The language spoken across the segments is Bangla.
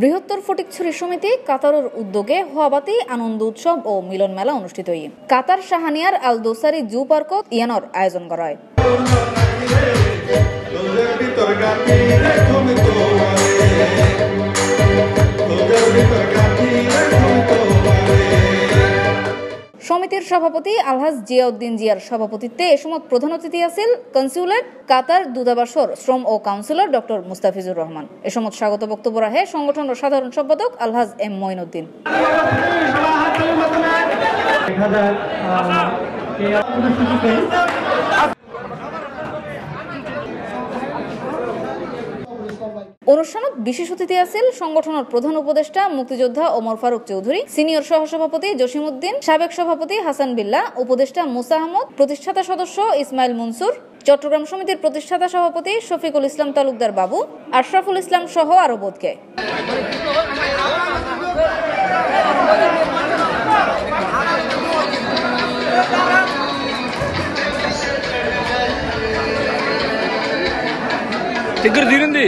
বৃহত্তর ফটিকছড়ি সমিতি কাতারের উদ্যোগে হওয়াবাতি আনন্দ উৎসব ও মিলন মেলা অনুষ্ঠিত হই। কাতার শাহানিয়ার আল দোসারি জু পার্কত ইয়ানর আয়োজন করা হয়। সমিতির সভাপতি আলহাজ জিয়াউদ্দিন জিয়ার সভাপতিত্বে এ সময় প্রধান অতিথি আছেন কনসিউলেট কাতার দূতাবাসর শ্রম ও কাউন্সিলর ডক্টর মুস্তাফিজুর রহমান। এ সময় স্বাগত বক্তব্য রাখে সংগঠনের সাধারণ সম্পাদক আলহাজ এম মঈনুদ্দিন। অনুষ্ঠানত বিশেষ অতিথি আছেন সংগঠনের প্রধান উপদেষ্টা, মুক্তিযোদ্ধা ওমর ফারুক চৌধুরী, সিনিয়র সহসভাপতি জসিমউদ্দিন, সাবেক সভাপতি হাসান বিল্লা, উপদেষ্টা মুসা আহমদ, প্রতিষ্ঠাতা সদস্য ইসমাইল মনসুর, চট্টগ্রাম সমিতির প্রতিষ্ঠাতা সভাপতি শফিকুল ইসলাম তালুকদার বাবু, আশরাফুল ইসলাম সহ আরও বোধকে। దగ్గర తీరింది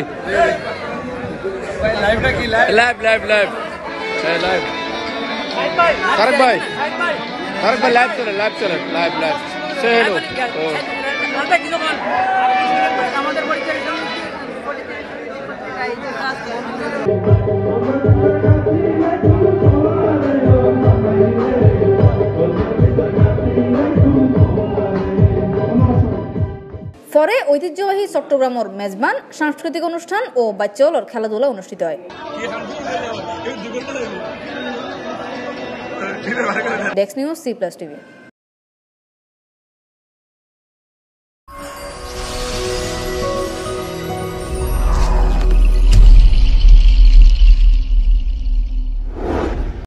lab lab lab lab Tarak భాయ్ తరక్ భాయ్ ల్యాబ్ చలో ల్యాబ్ చలో ల్యాబ్ ల్యాబ్ సేలో পরে ঐতিহ্যবাহী চট্টগ্রামের মেজবান সাংস্কৃতিক অনুষ্ঠান ও বাচ্চাওয়ালর খেলাধুলা অনুষ্ঠিত হয়। ডেক্স নিউজ সি প্লাস টিভি